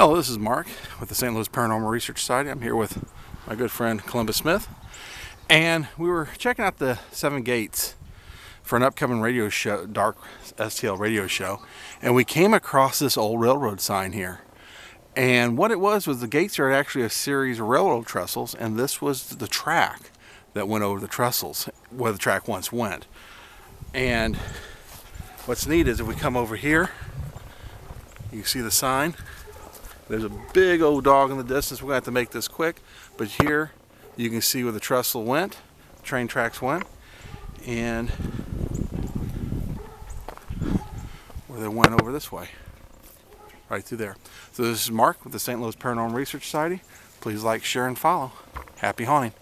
Hello, this is Mark with the St. Louis Paranormal Research Society. I'm here with my good friend Columbus Smith, and we were checking out the Seven Gates for an upcoming radio show, Dark STL radio show, and we came across this old railroad sign here. And what it was was the gates are actually a series of railroad trestles, and this was the track that went over the trestles where the track once went. And what's neat is if we come over here, you see the sign. There's a big old dog in the distance. We're to have to make this quick. But here you can see where the trestle went, train tracks went, and where they went over this way. Right through there. So this is Mark with the St. Louis Paranormal Research Society. Please like, share, and follow. Happy haunting.